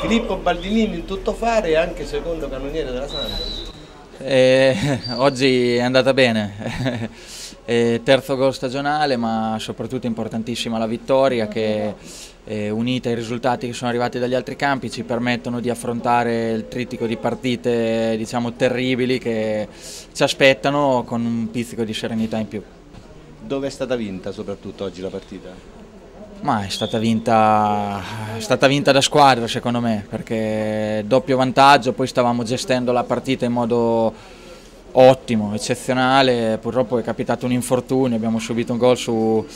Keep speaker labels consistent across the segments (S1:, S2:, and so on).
S1: Filippo Baldinini in tutto fare e anche secondo cannoniere della Santa.
S2: Eh, oggi è andata bene, eh, terzo gol stagionale ma soprattutto importantissima la vittoria che eh, unita ai risultati che sono arrivati dagli altri campi ci permettono di affrontare il trittico di partite diciamo, terribili che ci aspettano con un pizzico di serenità in più.
S1: Dove è stata vinta soprattutto oggi la partita?
S2: Ma è stata, vinta, è stata vinta da squadra secondo me, perché doppio vantaggio, poi stavamo gestendo la partita in modo ottimo, eccezionale, purtroppo è capitato un infortunio, abbiamo subito un gol su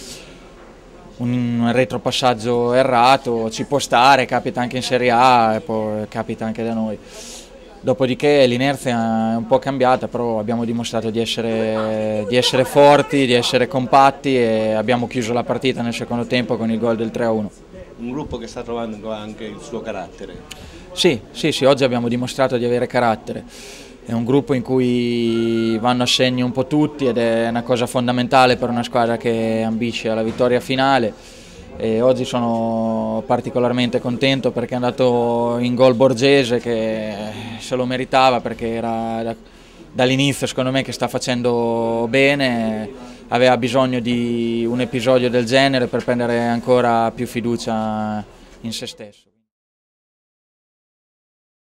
S2: un retropassaggio errato, ci può stare, capita anche in Serie A e poi capita anche da noi. Dopodiché l'inerzia è un po' cambiata, però abbiamo dimostrato di essere, di essere, forti, di essere compatti e abbiamo chiuso la partita nel secondo tempo con il gol del 3-1.
S1: Un gruppo che sta trovando anche il suo carattere.
S2: Sì, sì, sì, oggi abbiamo dimostrato di avere carattere. È un gruppo in cui vanno a segno un po' tutti ed è una cosa fondamentale per una squadra che ambisce alla vittoria finale e oggi sono particolarmente contento perché è andato in gol Borgese che se lo meritava perché era dall'inizio secondo me che sta facendo bene, aveva bisogno di un episodio del genere per prendere ancora più fiducia in se stesso.